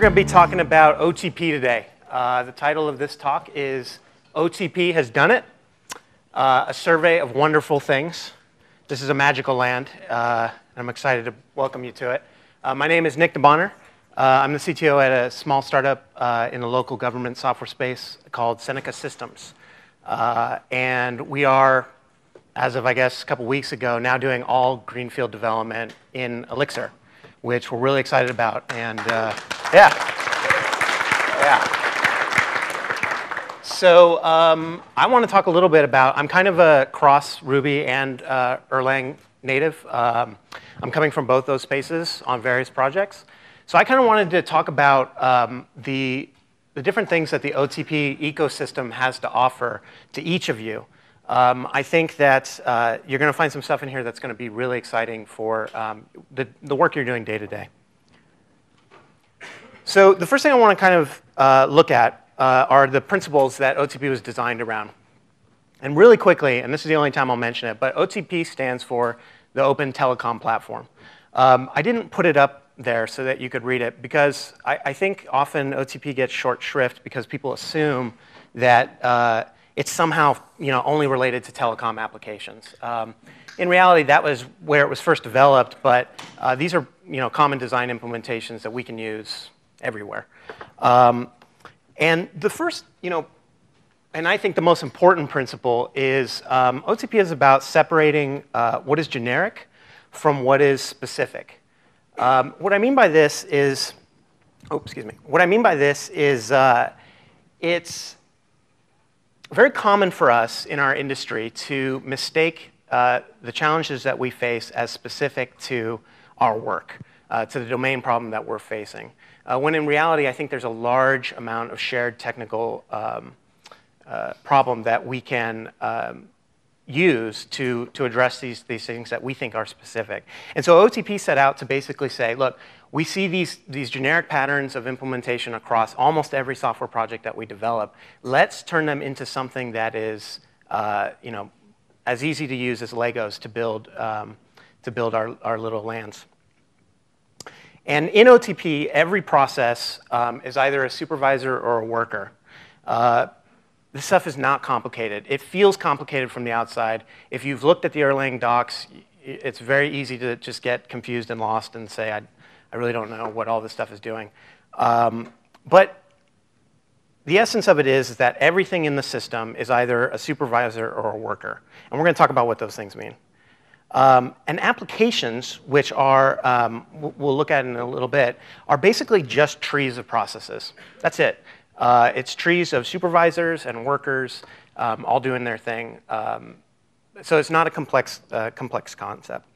We're going to be talking about OTP today. Uh, the title of this talk is OTP Has Done It, uh, a survey of wonderful things. This is a magical land. Uh, I'm excited to welcome you to it. Uh, my name is Nick DeMonner. Uh, I'm the CTO at a small startup uh, in the local government software space called Seneca Systems. and we are, as of I guess a couple weeks ago, now doing all greenfield development in Elixir which we're really excited about. And uh, yeah, yeah. So um, I want to talk a little bit about, I'm kind of a cross Ruby and uh, Erlang native. Um, I'm coming from both those spaces on various projects. So I kind of wanted to talk about um, the, the different things that the OTP ecosystem has to offer to each of you. Um, I think that uh, you're going to find some stuff in here that's going to be really exciting for um, the, the work you're doing day to day. So the first thing I want to kind of uh, look at uh, are the principles that OTP was designed around. And really quickly, and this is the only time I'll mention it, but OTP stands for the Open Telecom Platform. Um, I didn't put it up there so that you could read it because I, I think often OTP gets short shrift because people assume that uh, it's somehow you know, only related to telecom applications. Um, in reality, that was where it was first developed, but uh, these are you know, common design implementations that we can use everywhere. Um, and the first, you know, and I think the most important principle is um, OTP is about separating uh, what is generic from what is specific. Um, what I mean by this is, oh, excuse me. What I mean by this is uh, it's very common for us in our industry to mistake uh, the challenges that we face as specific to our work, uh, to the domain problem that we're facing. Uh, when in reality, I think there's a large amount of shared technical um, uh, problem that we can um, use to, to address these, these things that we think are specific. And so OTP set out to basically say, look, we see these, these generic patterns of implementation across almost every software project that we develop. Let's turn them into something that is uh, you know, as easy to use as Legos to build, um, to build our, our little lands. And in OTP, every process um, is either a supervisor or a worker. Uh, this stuff is not complicated. It feels complicated from the outside. If you've looked at the Erlang docs, it's very easy to just get confused and lost and say, I, I really don't know what all this stuff is doing. Um, but the essence of it is, is that everything in the system is either a supervisor or a worker. And we're going to talk about what those things mean. Um, and applications, which are, um, we'll look at in a little bit, are basically just trees of processes. That's it. Uh, it's trees of supervisors and workers um, all doing their thing. Um, so it's not a complex, uh, complex concept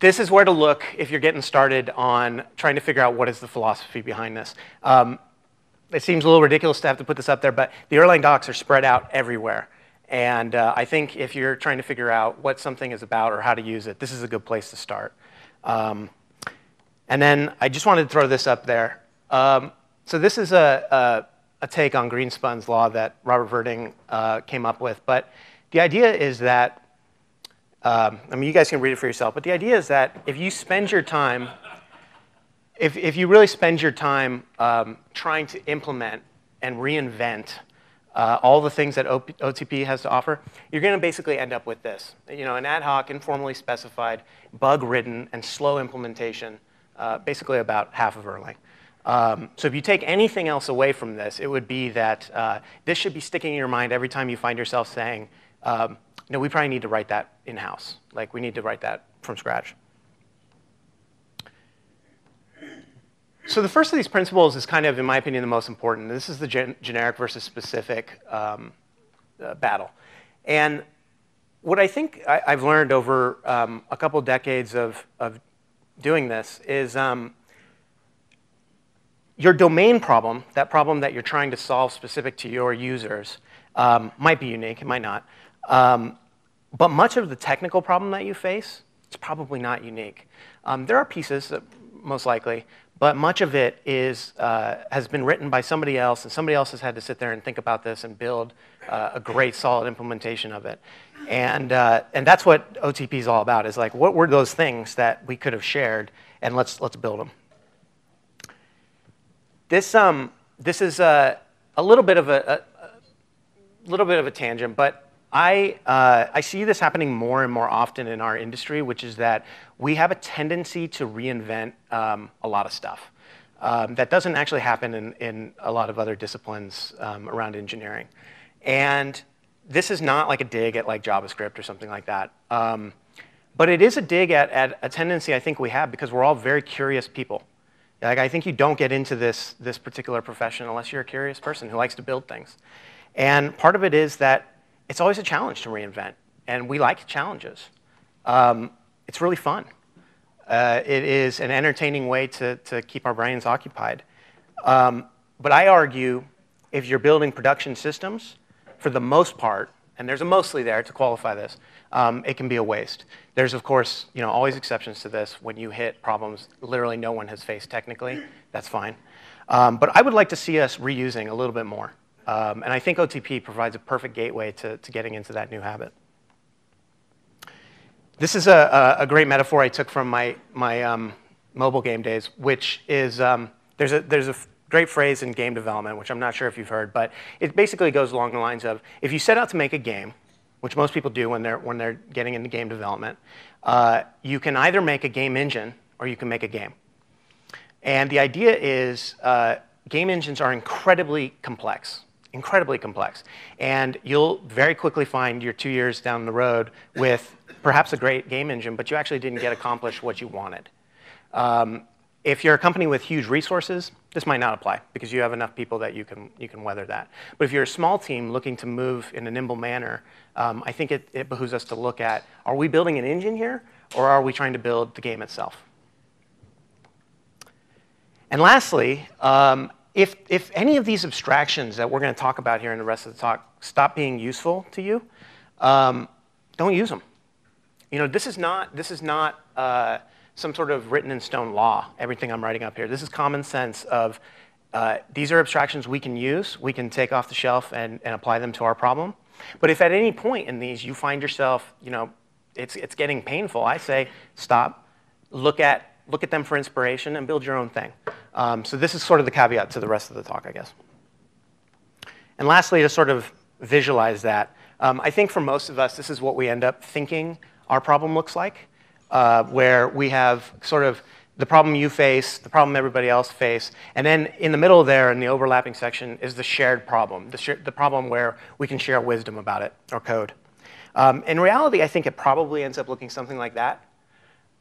this is where to look if you're getting started on trying to figure out what is the philosophy behind this. Um, it seems a little ridiculous to have to put this up there, but the Erlang docs are spread out everywhere. And uh, I think if you're trying to figure out what something is about or how to use it, this is a good place to start. Um, and then I just wanted to throw this up there. Um, so this is a, a, a, take on Greenspun's law that Robert Virding uh, came up with. But the idea is that um, I mean, you guys can read it for yourself, but the idea is that if you spend your time, if, if you really spend your time um, trying to implement and reinvent uh, all the things that OTP has to offer, you're going to basically end up with this. You know, an ad hoc, informally specified, bug-ridden, and slow implementation, uh, basically about half of Erlang. Um, so if you take anything else away from this, it would be that uh, this should be sticking in your mind every time you find yourself saying, um, no, we probably need to write that in-house. Like, we need to write that from scratch. So the first of these principles is kind of, in my opinion, the most important. This is the gen generic versus specific um, uh, battle. And what I think I, have learned over um, a couple decades of, of doing this is um, your domain problem, that problem that you're trying to solve specific to your users, um, might be unique, it might not. Um, but much of the technical problem that you face is probably not unique. Um, there are pieces, uh, most likely, but much of it is, uh, has been written by somebody else, and somebody else has had to sit there and think about this and build uh, a great, solid implementation of it. And, uh, and that's what OTP is all about, is like, what were those things that we could have shared, and let's, let's build them. this, um, this is a, a little bit of a, a, a little bit of a tangent, but I, uh, I see this happening more and more often in our industry, which is that we have a tendency to reinvent um, a lot of stuff. Um, that doesn't actually happen in, in a lot of other disciplines um, around engineering. And this is not like a dig at like JavaScript or something like that. Um, but it is a dig at, at a tendency I think we have because we're all very curious people. Like I think you don't get into this, this particular profession unless you're a curious person who likes to build things. And part of it is that it's always a challenge to reinvent, and we like challenges. Um, it's really fun. Uh, it is an entertaining way to, to keep our brains occupied. Um, but I argue if you're building production systems, for the most part, and there's a mostly there to qualify this, um, it can be a waste. There's, of course, you know, always exceptions to this. When you hit problems literally no one has faced technically, that's fine. Um, but I would like to see us reusing a little bit more. Um, and I think OTP provides a perfect gateway to, to getting into that new habit. This is a, a, great metaphor I took from my, my um, mobile game days, which is um, there's, a, there's a great phrase in game development, which I'm not sure if you've heard, but it basically goes along the lines of if you set out to make a game, which most people do when they're, when they're getting into game development, uh, you can either make a game engine or you can make a game. And the idea is uh, game engines are incredibly complex incredibly complex. And you'll very quickly find you're two years down the road with perhaps a great game engine, but you actually didn't get accomplished what you wanted. Um, if you're a company with huge resources, this might not apply because you have enough people that you can, you can weather that. But if you're a small team looking to move in a nimble manner, um, I think it, it behooves us to look at, are we building an engine here or are we trying to build the game itself? And lastly, um, if, if any of these abstractions that we're going to talk about here in the rest of the talk stop being useful to you, um, don't use them. You know, this is not, this is not uh, some sort of written in stone law, everything I'm writing up here. This is common sense of uh, these are abstractions we can use, we can take off the shelf and, and apply them to our problem. But if at any point in these you find yourself, you know, it's, it's getting painful, I say stop, look at, look at them for inspiration, and build your own thing. Um, so this is sort of the caveat to the rest of the talk, I guess. And lastly, to sort of visualize that, um, I think for most of us, this is what we end up thinking our problem looks like, uh, where we have sort of the problem you face, the problem everybody else face, and then in the middle there in the overlapping section is the shared problem, the, sh the problem where we can share wisdom about it or code. Um, in reality, I think it probably ends up looking something like that,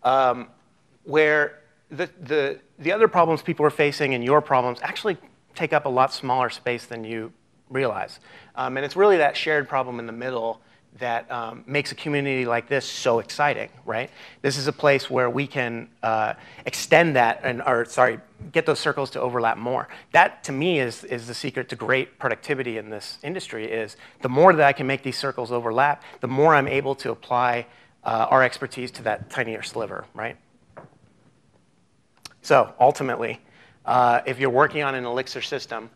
um, where the, the, the other problems people are facing and your problems actually take up a lot smaller space than you realize. Um, and it's really that shared problem in the middle that um, makes a community like this so exciting, right? This is a place where we can uh, extend that, and, or sorry, get those circles to overlap more. That, to me, is, is the secret to great productivity in this industry is the more that I can make these circles overlap, the more I'm able to apply uh, our expertise to that tinier sliver, right? So ultimately, uh, if you're working on an Elixir system,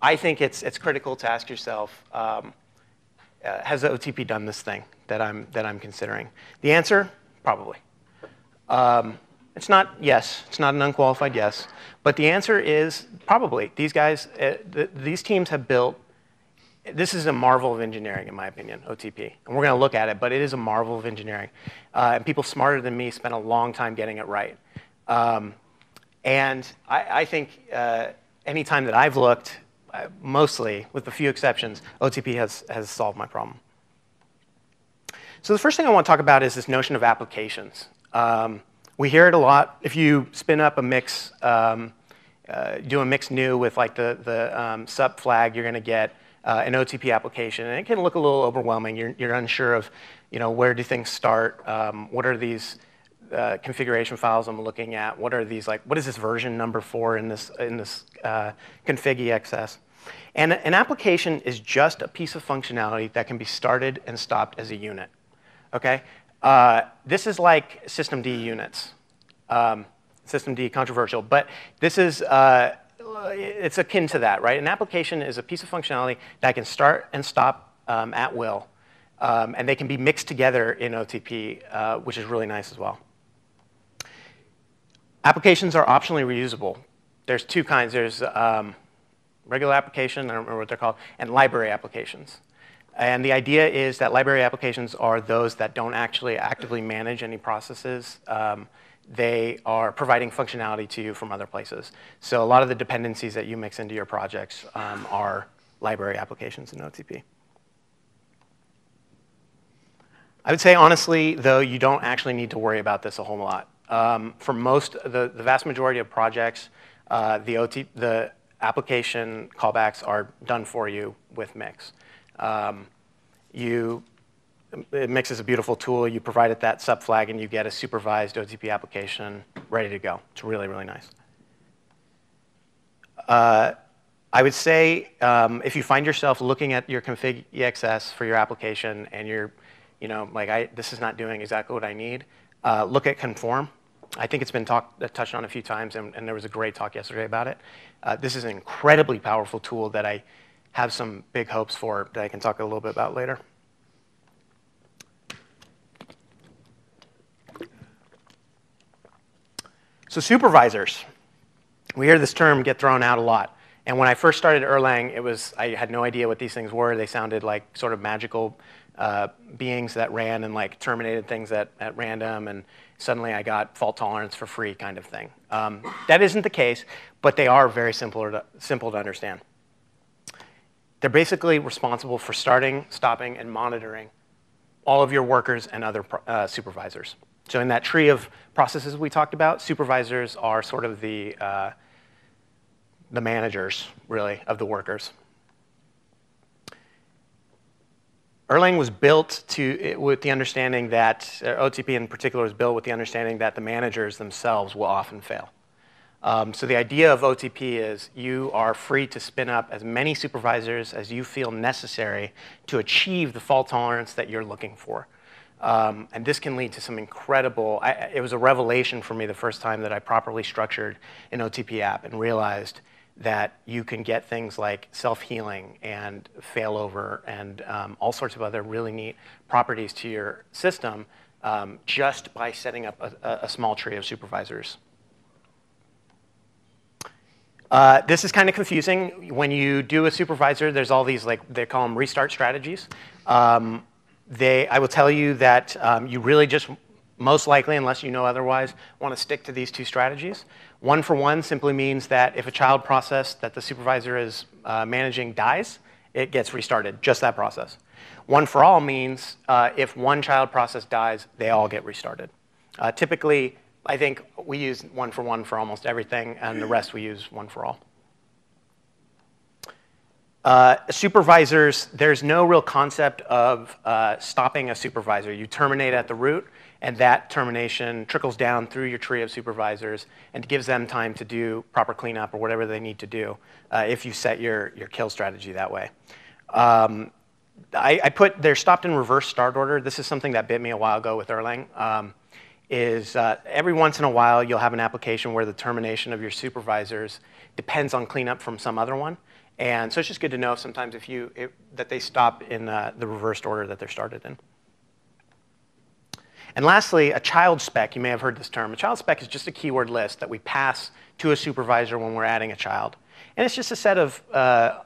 I think it's, it's critical to ask yourself, um, uh, has the OTP done this thing that I'm, that I'm considering? The answer, probably. Um, it's not yes, it's not an unqualified yes, but the answer is probably. These guys, uh, the, these teams have built, this is a marvel of engineering in my opinion, OTP. And we're gonna look at it, but it is a marvel of engineering. Uh, and people smarter than me spent a long time getting it right. Um, and I, I think uh, any time that I've looked, uh, mostly, with a few exceptions, OTP has, has solved my problem. So the first thing I want to talk about is this notion of applications. Um, we hear it a lot. If you spin up a mix, um, uh, do a mix new with like the, the um, SUP flag, you're going to get uh, an OTP application. And it can look a little overwhelming. You're, you're unsure of, you know, where do things start? Um, what are these uh, configuration files I'm looking at? What are these like? What is this version number for in this in this uh, config EXS? And an application is just a piece of functionality that can be started and stopped as a unit. Okay, uh, this is like systemd units. Um, systemd controversial, but this is uh, it's akin to that, right? An application is a piece of functionality that can start and stop um, at will. Um, and they can be mixed together in OTP, uh, which is really nice as well. Applications are optionally reusable. there's two kinds. There's um, regular application, I don't remember what they're called, and library applications. And the idea is that library applications are those that don't actually actively manage any processes. Um, they are providing functionality to you from other places. So a lot of the dependencies that you mix into your projects um, are library applications in OTP. I would say honestly, though, you don't actually need to worry about this a whole lot. Um, for most, the, the vast majority of projects, uh, the, OT, the application callbacks are done for you with Mix. Um, you, Mix is a beautiful tool. You provide it that sup flag, and you get a supervised OTP application ready to go. It's really, really nice. Uh, I would say um, if you find yourself looking at your config EXS for your application and you're, you know, like I, this is not doing exactly what I need, uh, look at conform. I think it's been talked, uh, touched on a few times, and, and, there was a great talk yesterday about it. Uh, this is an incredibly powerful tool that I have some big hopes for that I can talk a little bit about later. So supervisors, we hear this term get thrown out a lot. And when I first started Erlang, it was I had no idea what these things were. They sounded like sort of magical uh, beings that ran and like terminated things at, at random, and suddenly I got fault tolerance for free kind of thing. Um, that isn't the case, but they are very simple to, simple to understand. They're basically responsible for starting, stopping, and monitoring all of your workers and other uh, supervisors. So in that tree of processes we talked about, supervisors are sort of the, uh, the managers, really, of the workers. Erlang was built to, with the understanding that, uh, OTP in particular was built with the understanding that the managers themselves will often fail. Um, so the idea of OTP is you are free to spin up as many supervisors as you feel necessary to achieve the fault tolerance that you're looking for. Um, and this can lead to some incredible, I, it was a revelation for me the first time that I properly structured an OTP app and realized that you can get things like self-healing and failover and um, all sorts of other really neat properties to your system um, just by setting up a, a, small tree of supervisors. Uh, this is kind of confusing. When you do a supervisor, there's all these, like, they call them restart strategies. Um, they, I will tell you that um, you really just, most likely, unless you know otherwise, want to stick to these two strategies. One for one simply means that if a child process that the supervisor is uh, managing dies, it gets restarted, just that process. One for all means uh, if one child process dies, they all get restarted. Uh, typically, I think we use one for one for almost everything, and the rest we use one for all. Uh, supervisors, there's no real concept of uh, stopping a supervisor. You terminate at the root, and that termination trickles down through your tree of supervisors and gives them time to do proper cleanup or whatever they need to do uh, if you set your, your kill strategy that way. Um, I, I, put, they're stopped in reverse start order. This is something that bit me a while ago with Erlang. Um, is uh, every once in a while you'll have an application where the termination of your supervisors depends on cleanup from some other one. And so it's just good to know sometimes if you, if, that they stop in uh, the reversed order that they're started in. And lastly, a child spec, you may have heard this term. A child spec is just a keyword list that we pass to a supervisor when we're adding a child. And it's just a set of uh,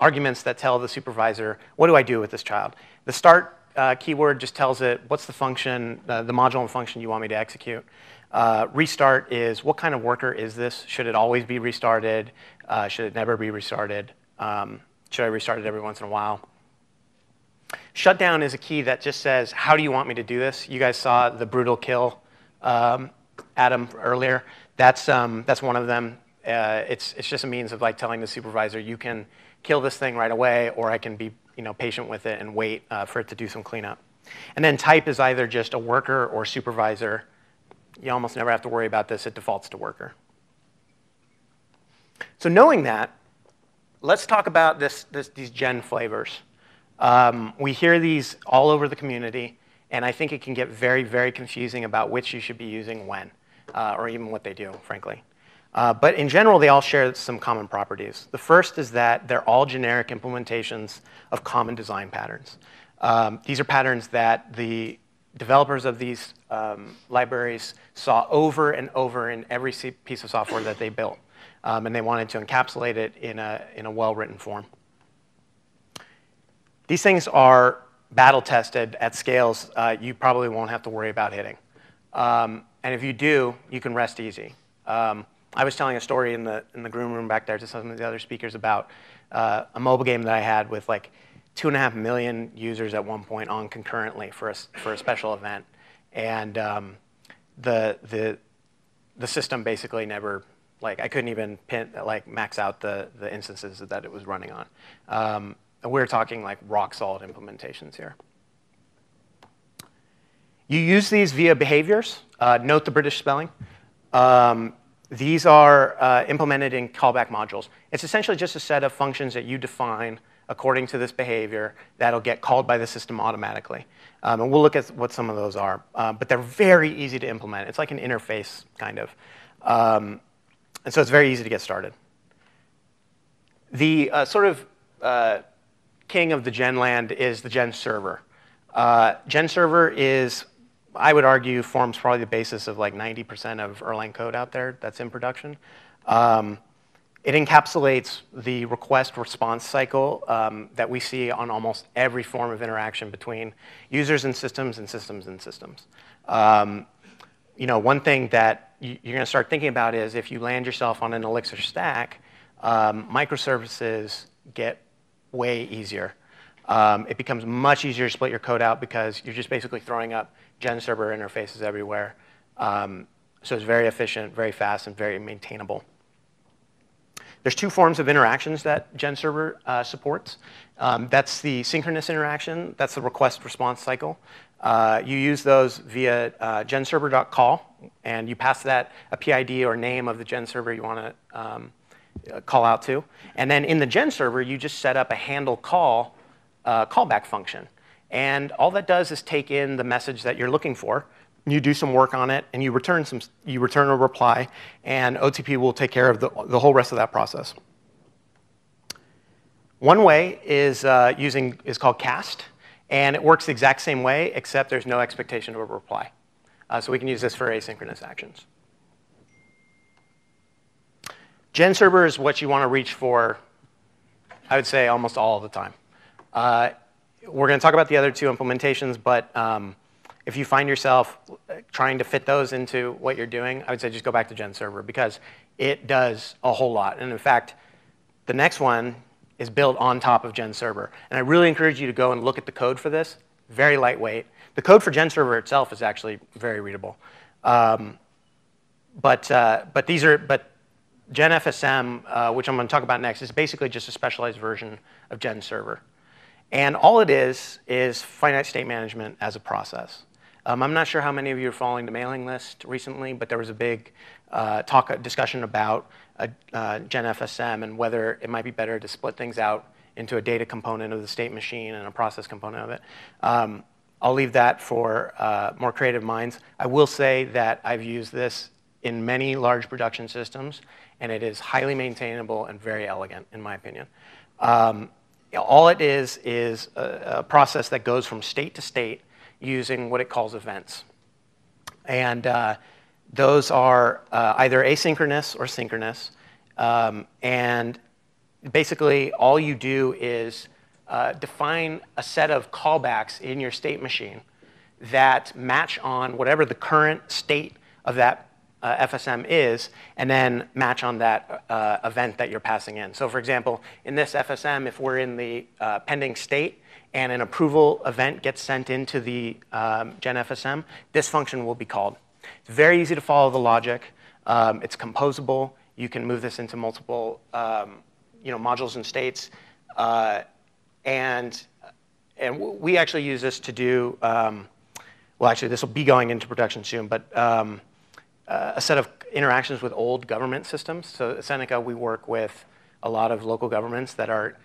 arguments that tell the supervisor, what do I do with this child? The start uh, keyword just tells it what's the function, uh, the module and function you want me to execute. Uh, restart is what kind of worker is this? Should it always be restarted? Uh, should it never be restarted? Um, should I restart it every once in a while? Shutdown is a key that just says, how do you want me to do this? You guys saw the brutal kill um, Adam earlier. That's, um, that's one of them. Uh, it's, it's just a means of like telling the supervisor, you can kill this thing right away, or I can be you know, patient with it and wait uh, for it to do some cleanup. And then type is either just a worker or supervisor. You almost never have to worry about this. It defaults to worker. So knowing that, let's talk about this, this, these gen flavors. Um, we hear these all over the community, and I think it can get very, very confusing about which you should be using when, uh, or even what they do, frankly. Uh, but in general, they all share some common properties. The first is that they're all generic implementations of common design patterns. Um, these are patterns that the developers of these um, libraries saw over and over in every piece of software that they built. um, and they wanted to encapsulate it in a, in a well-written form. These things are battle tested at scales uh, you probably won't have to worry about hitting. Um, and if you do, you can rest easy. Um, I was telling a story in the, in the groom room back there to some of the other speakers about uh, a mobile game that I had with like two and a half million users at one point on concurrently for a, for a special event. And um, the, the, the system basically never, like I couldn't even pin, like max out the, the instances that it was running on. Um, we're talking like rock solid implementations here. You use these via behaviors. Uh, note the British spelling. Um, these are uh, implemented in callback modules. It's essentially just a set of functions that you define according to this behavior that'll get called by the system automatically. Um, and we'll look at what some of those are. Uh, but they're very easy to implement. It's like an interface, kind of. Um, and so it's very easy to get started. The uh, sort of uh, king of the gen land is the gen server. Uh, gen server is, I would argue, forms probably the basis of like 90% of Erlang code out there that's in production. Um, it encapsulates the request response cycle um, that we see on almost every form of interaction between users and systems and systems and systems. Um, you know, one thing that you're going to start thinking about is if you land yourself on an Elixir stack, um, microservices get way easier. Um, it becomes much easier to split your code out because you're just basically throwing up gen server interfaces everywhere. Um, so it's very efficient, very fast, and very maintainable. There's two forms of interactions that gen server uh, supports. Um, that's the synchronous interaction. That's the request response cycle. Uh, you use those via uh, genserver.call, and you pass that a PID or name of the gen server you want to um, call out to. And then in the gen server, you just set up a handle call uh, callback function. And all that does is take in the message that you're looking for. You do some work on it, and you return, some, you return a reply, and OTP will take care of the, the whole rest of that process. One way is uh, using is called cast, and it works the exact same way, except there's no expectation of a reply. Uh, so we can use this for asynchronous actions. Gen server is what you want to reach for, I would say, almost all the time. Uh, we're going to talk about the other two implementations, but um, if you find yourself trying to fit those into what you're doing, I would say just go back to Gen server because it does a whole lot. And in fact, the next one is built on top of Gen server. And I really encourage you to go and look at the code for this. Very lightweight. The code for Gen server itself is actually very readable. Um, but, uh, but these are, but GenFSM, uh, which I'm going to talk about next, is basically just a specialized version of Gen server. And all it is is finite state management as a process. Um, I'm not sure how many of you are following the mailing list recently, but there was a big uh, talk, discussion about a, uh, GenFSM and whether it might be better to split things out into a data component of the state machine and a process component of it. Um, I'll leave that for uh, more creative minds. I will say that I've used this in many large production systems, and it is highly maintainable and very elegant, in my opinion. Um, all it is is a, a, process that goes from state to state using what it calls events. And uh, those are uh, either asynchronous or synchronous. Um, and basically, all you do is uh, define a set of callbacks in your state machine that match on whatever the current state of that uh, FSM is, and then match on that uh, event that you're passing in. So for example, in this FSM, if we're in the uh, pending state and an approval event gets sent into the um, FSM, this function will be called. It's very easy to follow the logic. Um, it's composable. You can move this into multiple um, you know, modules and states. Uh, and, and we actually use this to do, um, well, actually, this will be going into production soon, but um, uh, a set of interactions with old government systems. So at Seneca, we work with a lot of local governments that are,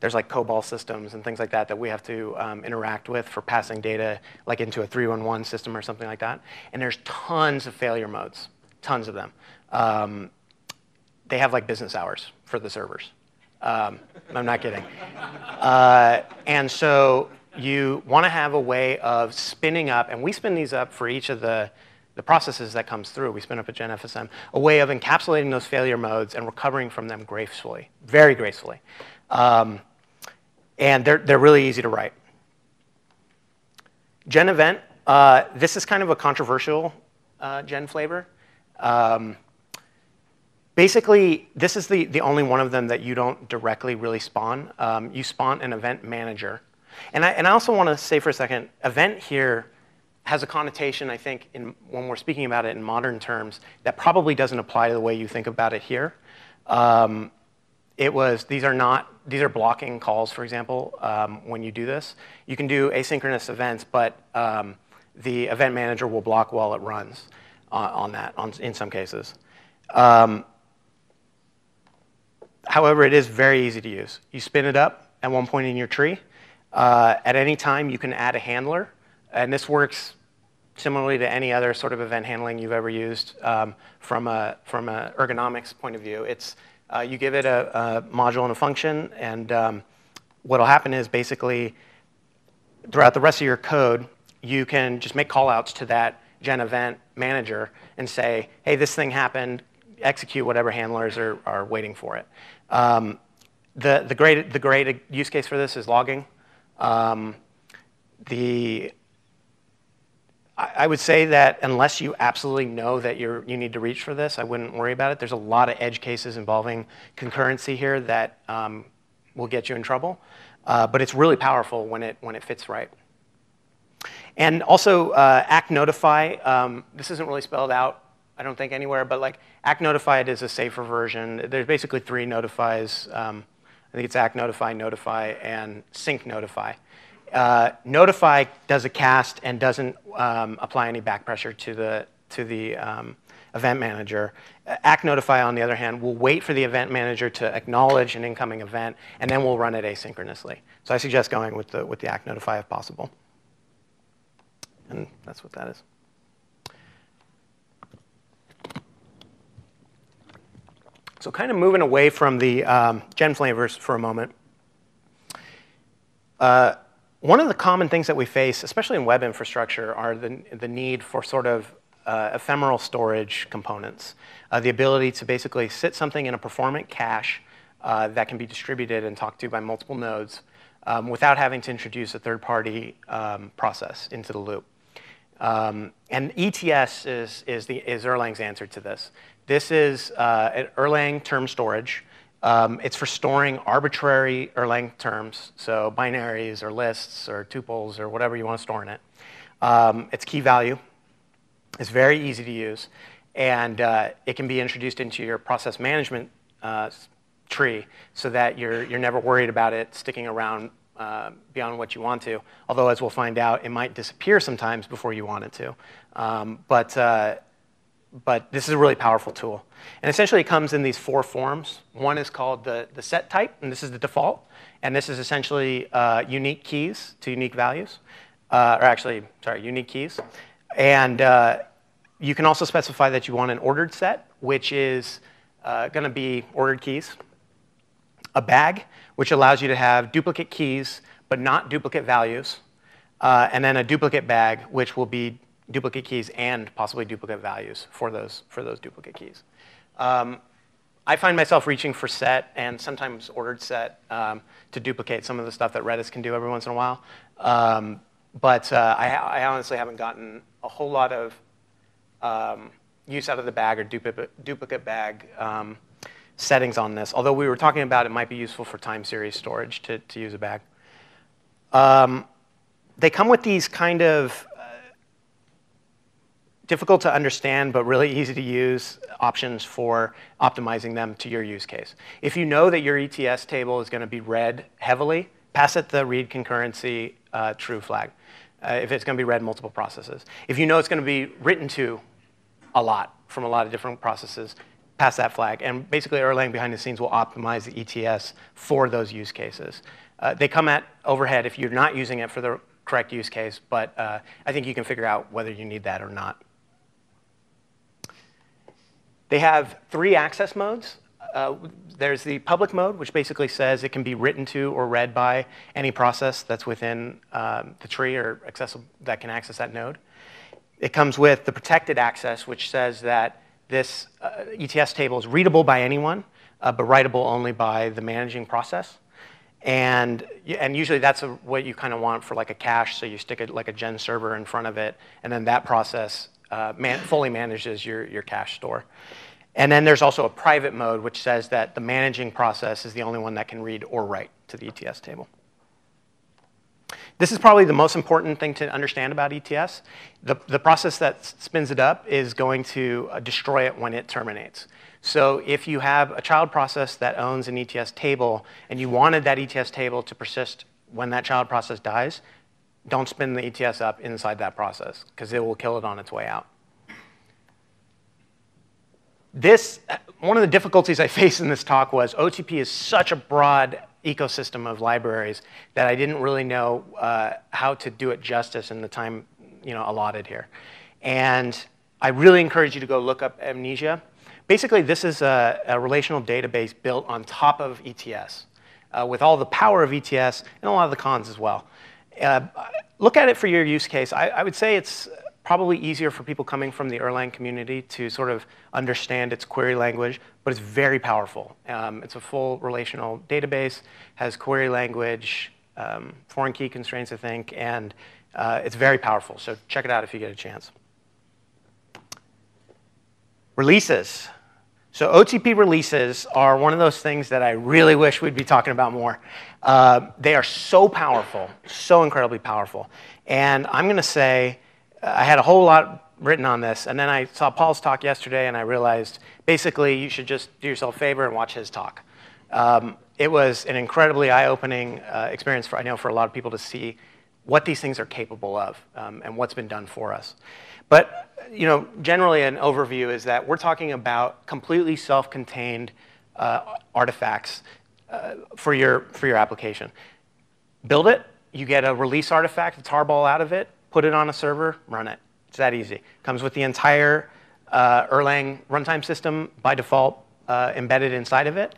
there's like COBOL systems and things like that that we have to um, interact with for passing data like into a 311 system or something like that. And there's tons of failure modes, tons of them. Um, they have like business hours for the servers. Um, I'm not kidding. Uh, and so you want to have a way of spinning up, and we spin these up for each of the the processes that comes through. We spin up a Gen FSM, a way of encapsulating those failure modes and recovering from them gracefully, very gracefully. Um, and they're, they're really easy to write. Gen event, uh, this is kind of a controversial uh, Gen flavor. Um, basically, this is the, the only one of them that you don't directly really spawn. Um, you spawn an event manager. And I, and I also want to say for a second, event here has a connotation, I think, in, when we're speaking about it in modern terms, that probably doesn't apply to the way you think about it here. Um, it was, these are not, these are blocking calls, for example, um, when you do this. You can do asynchronous events, but um, the event manager will block while it runs on, on that on, in some cases. Um, however, it is very easy to use. You spin it up at one point in your tree. Uh, at any time, you can add a handler, and this works similarly to any other sort of event handling you've ever used um, from a from an ergonomics point of view. It's uh, you give it a, a, module and a function, and um, what'll happen is basically throughout the rest of your code, you can just make callouts to that gen event manager and say, hey, this thing happened, execute whatever handlers are, are waiting for it. Um, the, the, great, the great use case for this is logging. Um, the, I, would say that unless you absolutely know that you're, you need to reach for this, I wouldn't worry about it. There's a lot of edge cases involving concurrency here that um, will get you in trouble. Uh, but it's really powerful when it, when it fits right. And also, uh, ack notify. Um, this isn't really spelled out, I don't think, anywhere, but like ack notified is a safer version. There's basically three notifies. Um, I think it's ack notify, notify, and sync notify. Uh, notify does a cast and doesn't um, apply any back pressure to the, to the um, event manager. Ack notify, on the other hand, will wait for the event manager to acknowledge an incoming event, and then we'll run it asynchronously. So I suggest going with the, with the ack notify if possible. And that's what that is. So kind of moving away from the um, gen flavors for a moment. Uh, one of the common things that we face, especially in web infrastructure, are the, the need for sort of uh, ephemeral storage components. Uh, the ability to basically sit something in a performant cache uh, that can be distributed and talked to by multiple nodes um, without having to introduce a third-party um, process into the loop. Um, and ETS is, is, the, is Erlang's answer to this. This is uh, an Erlang term storage. Um, it's for storing arbitrary Erlang terms, so binaries or lists or tuples or whatever you want to store in it. Um, it's key value. It's very easy to use. And uh, it can be introduced into your process management uh, tree so that you're, you're never worried about it sticking around uh, beyond what you want to. Although, as we'll find out, it might disappear sometimes before you want it to. Um, but, uh, but this is a really powerful tool. And essentially, it comes in these four forms. One is called the, the set type, and this is the default. And this is essentially uh, unique keys to unique values, uh, or actually, sorry, unique keys. And uh, you can also specify that you want an ordered set, which is going to be ordered keys a bag, which allows you to have duplicate keys, but not duplicate values, uh, and then a duplicate bag, which will be duplicate keys and possibly duplicate values for those, for those duplicate keys. Um, I find myself reaching for set and sometimes ordered set um, to duplicate some of the stuff that Redis can do every once in a while. Um, but uh, I, I, honestly haven't gotten a whole lot of um, use out of the bag or duplicate, duplicate bag um, settings on this, although we were talking about it might be useful for time series storage to, to use a bag. Um, they come with these kind of difficult to understand but really easy to use options for optimizing them to your use case. If you know that your ETS table is going to be read heavily, pass it the read concurrency uh, true flag. Uh, if it's going to be read multiple processes. If you know it's going to be written to a lot from a lot of different processes, pass that flag. And basically, Erlang behind the scenes will optimize the ETS for those use cases. Uh, they come at overhead if you're not using it for the correct use case, but uh, I think you can figure out whether you need that or not. They have three access modes. Uh, there's the public mode, which basically says it can be written to or read by any process that's within um, the tree or accessible that can access that node. It comes with the protected access, which says that this uh, ETS table is readable by anyone, uh, but writable only by the managing process. And, and usually that's a, what you kind of want for like a cache, so you stick it like a gen server in front of it, and then that process uh, man, fully manages your, your cache store. And then there's also a private mode, which says that the managing process is the only one that can read or write to the ETS table. This is probably the most important thing to understand about ETS. The, the process that spins it up is going to uh, destroy it when it terminates. So if you have a child process that owns an ETS table and you wanted that ETS table to persist when that child process dies, don't spin the ETS up inside that process because it will kill it on its way out. This, one of the difficulties I faced in this talk was OTP is such a broad ecosystem of libraries that I didn't really know uh, how to do it justice in the time you know, allotted here. And I really encourage you to go look up Mnesia. Basically, this is a, a relational database built on top of ETS uh, with all the power of ETS and a lot of the cons as well. Uh, look at it for your use case. I, I would say it's probably easier for people coming from the Erlang community to sort of understand its query language, but it's very powerful. Um, it's a full relational database, has query language, um, foreign key constraints, I think, and uh, it's very powerful. So check it out if you get a chance. Releases. So OTP releases are one of those things that I really wish we'd be talking about more. Uh, they are so powerful, so incredibly powerful. And I'm going to say, I had a whole lot written on this, and then I saw Paul's talk yesterday, and I realized basically you should just do yourself a favor and watch his talk. Um, it was an incredibly eye-opening uh, experience for I know for a lot of people to see what these things are capable of um, and what's been done for us. But you know, generally an overview is that we're talking about completely self-contained uh, artifacts uh, for your for your application. Build it, you get a release artifact, a tarball out of it, put it on a server, run it. It's that easy. Comes with the entire uh, Erlang runtime system by default uh, embedded inside of it.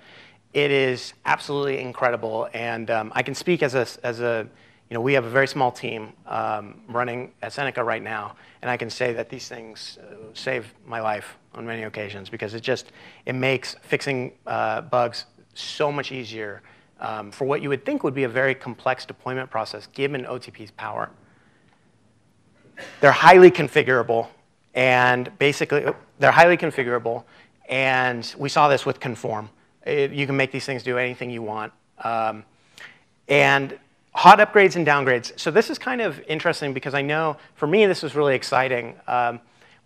It is absolutely incredible, and um, I can speak as a, as a, you know, we have a very small team um, running at Seneca right now, and I can say that these things uh, save my life on many occasions because it just, it makes fixing uh, bugs so much easier um, for what you would think would be a very complex deployment process given OTP's power. They're highly configurable, and basically, they're highly configurable, and we saw this with Conform. It, you can make these things do anything you want. Um, and hot upgrades and downgrades. So this is kind of interesting because I know, for me, this was really exciting. Um,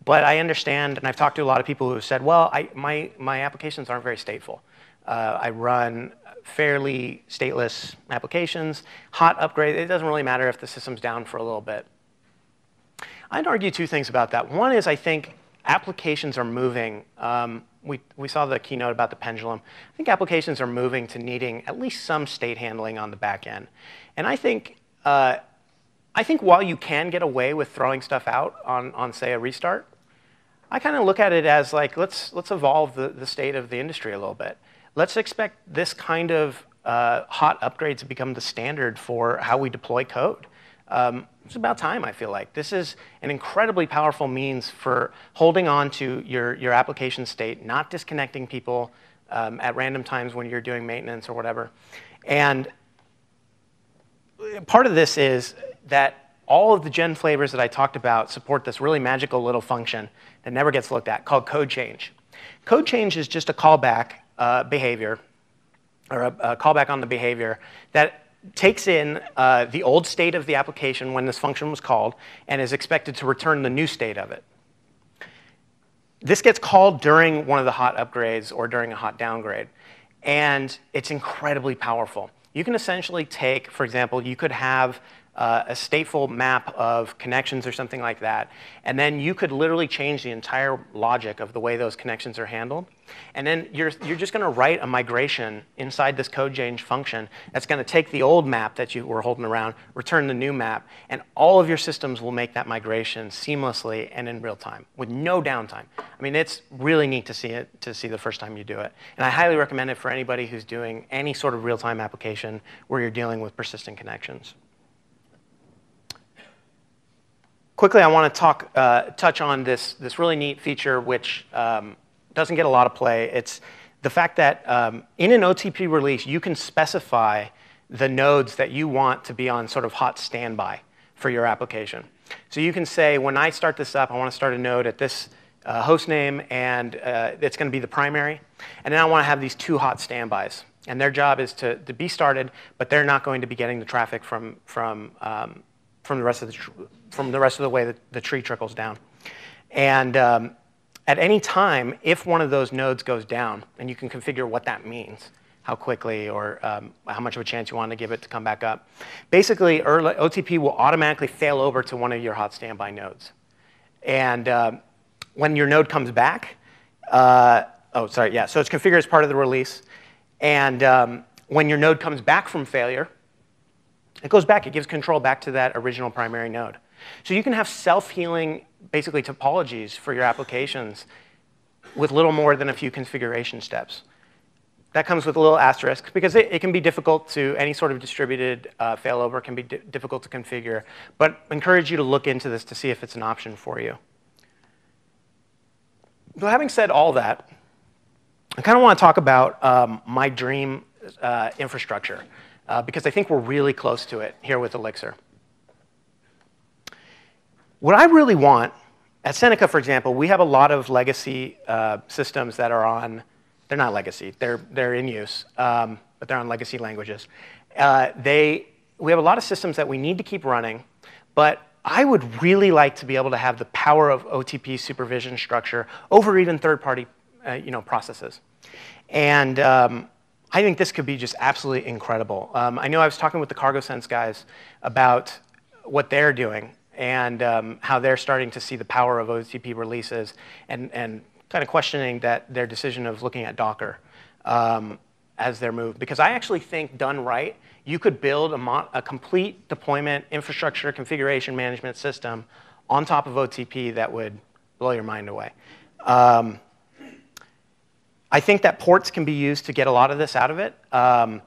but I understand, and I've talked to a lot of people who have said, well, I, my, my applications aren't very stateful. Uh, I run fairly stateless applications. Hot upgrade, it doesn't really matter if the system's down for a little bit. I'd argue two things about that. One is I think applications are moving. Um, we, we saw the keynote about the pendulum. I think applications are moving to needing at least some state handling on the back end. And I think, uh, I think while you can get away with throwing stuff out on, on say, a restart, I kind of look at it as like, let's, let's evolve the, the state of the industry a little bit. Let's expect this kind of uh, hot upgrades to become the standard for how we deploy code. Um, it's about time, I feel like. This is an incredibly powerful means for holding on to your, your application state, not disconnecting people um, at random times when you're doing maintenance or whatever. And part of this is that all of the gen flavors that I talked about support this really magical little function that never gets looked at called code change. Code change is just a callback uh, behavior, or a, a callback on the behavior that takes in uh, the old state of the application when this function was called and is expected to return the new state of it. This gets called during one of the hot upgrades or during a hot downgrade, and it's incredibly powerful. You can essentially take, for example, you could have uh, a stateful map of connections or something like that. And then you could literally change the entire logic of the way those connections are handled. And then you're, you're just going to write a migration inside this code change function that's going to take the old map that you were holding around, return the new map, and all of your systems will make that migration seamlessly and in real time with no downtime. I mean, it's really neat to see it, to see the first time you do it. And I highly recommend it for anybody who's doing any sort of real-time application where you're dealing with persistent connections. Quickly, I want to talk, uh, touch on this, this really neat feature which um, doesn't get a lot of play. It's the fact that um, in an OTP release, you can specify the nodes that you want to be on sort of hot standby for your application. So you can say, when I start this up, I want to start a node at this uh, host name, and uh, it's going to be the primary. And then I want to have these two hot standbys. And their job is to, to be started, but they're not going to be getting the traffic from, from, um, from, the, rest of the from the rest of the way that the tree trickles down. And um, at any time, if one of those nodes goes down, and you can configure what that means, how quickly or um, how much of a chance you want to give it to come back up. Basically, OTP will automatically fail over to one of your hot standby nodes. And uh, when your node comes back, uh, oh, sorry, yeah, so it's configured as part of the release. And um, when your node comes back from failure, it goes back, it gives control back to that original primary node. So you can have self-healing, basically topologies for your applications with little more than a few configuration steps. That comes with a little asterisk because it, it can be difficult to, any sort of distributed uh, failover can be difficult to configure. But encourage you to look into this to see if it's an option for you. So having said all that, I kind of want to talk about um, my dream uh, infrastructure uh, because I think we're really close to it here with Elixir. What I really want, at Seneca, for example, we have a lot of legacy uh, systems that are on they're not legacy. They're, they're in use, um, but they're on legacy languages. Uh, they, we have a lot of systems that we need to keep running, but I would really like to be able to have the power of OTP supervision structure over even third-party uh, you know, processes. And um, I think this could be just absolutely incredible. Um, I know I was talking with the CargoSense guys about what they're doing and um, how they're starting to see the power of OTP releases and, and kind of questioning that their decision of looking at Docker um, as their move. Because I actually think done right, you could build a, a, complete deployment infrastructure configuration management system on top of OTP that would blow your mind away. Um, I think that ports can be used to get a lot of this out of it. Um,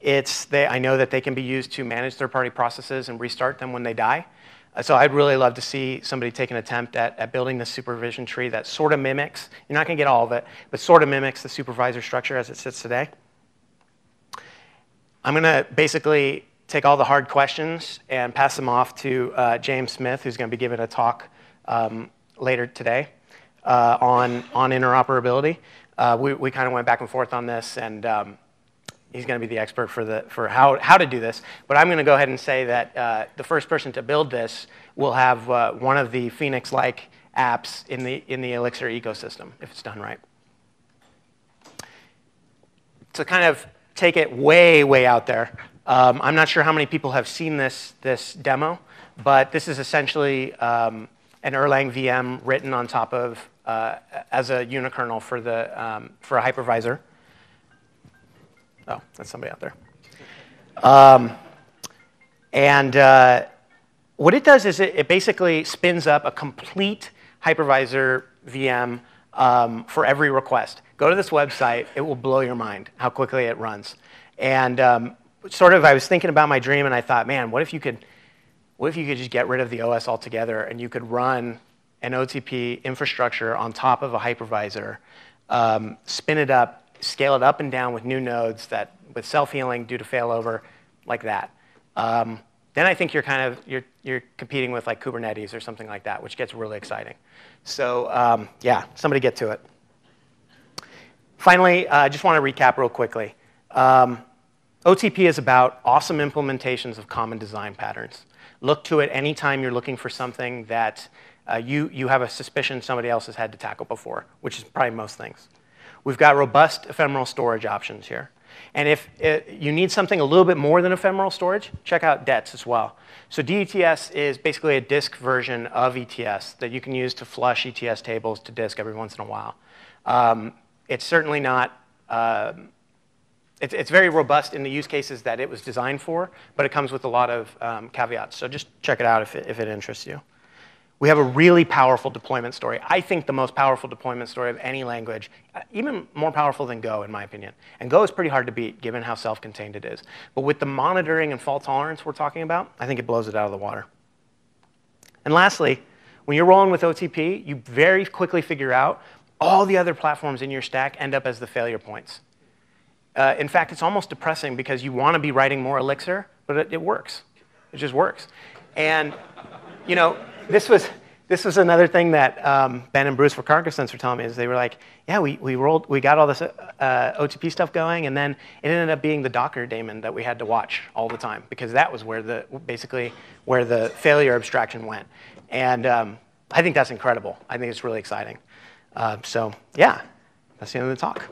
it's they, I know that they can be used to manage third-party processes and restart them when they die. So I'd really love to see somebody take an attempt at, at building this supervision tree that sort of mimics, you're not going to get all of it, but sort of mimics the supervisor structure as it sits today. I'm going to basically take all the hard questions and pass them off to uh, James Smith, who's going to be giving a talk um, later today uh, on, on interoperability. Uh, we we kind of went back and forth on this, and um, he's going to be the expert for, the, for how, how to do this. But I'm going to go ahead and say that uh, the first person to build this will have uh, one of the Phoenix-like apps in the, in the Elixir ecosystem, if it's done right. To kind of take it way, way out there, um, I'm not sure how many people have seen this, this demo, but this is essentially um, an Erlang VM written on top of uh, as a unikernel for, the, um, for a hypervisor. Oh, that's somebody out there. Um, and uh, what it does is it, it, basically spins up a complete hypervisor VM um, for every request. Go to this website. It will blow your mind how quickly it runs. And um, sort of, I was thinking about my dream, and I thought, man, what if you could, what if you could just get rid of the OS altogether, and you could run an OTP infrastructure on top of a hypervisor, um, spin it up, scale it up and down with new nodes that with self-healing due to failover, like that. Um, then I think you're kind of you're, you're competing with like Kubernetes or something like that, which gets really exciting. So um, yeah, somebody get to it. Finally, uh, I just want to recap real quickly. Um, OTP is about awesome implementations of common design patterns. Look to it anytime you're looking for something that uh, you, you have a suspicion somebody else has had to tackle before, which is probably most things. We've got robust ephemeral storage options here. And if it, you need something a little bit more than ephemeral storage, check out DETS as well. So DETS is basically a disk version of ETS that you can use to flush ETS tables to disk every once in a while. Um, it's certainly not, uh, it's, it's, very robust in the use cases that it was designed for, but it comes with a lot of um, caveats. So just check it out if it, if it interests you. We have a really powerful deployment story. I think the most powerful deployment story of any language, uh, even more powerful than Go, in my opinion. And Go is pretty hard to beat, given how self-contained it is. But with the monitoring and fault tolerance we're talking about, I think it blows it out of the water. And lastly, when you're rolling with OTP, you very quickly figure out all the other platforms in your stack end up as the failure points. Uh, in fact, it's almost depressing because you want to be writing more Elixir, but it, it works. It just works. And you know, this was this was another thing that um, Ben and Bruce for CargoSense were telling me is they were like, yeah, we, we rolled, we got all this uh, OTP stuff going, and then it ended up being the Docker daemon that we had to watch all the time because that was where the basically where the failure abstraction went, and um, I think that's incredible. I think it's really exciting. Uh, so yeah, that's the end of the talk.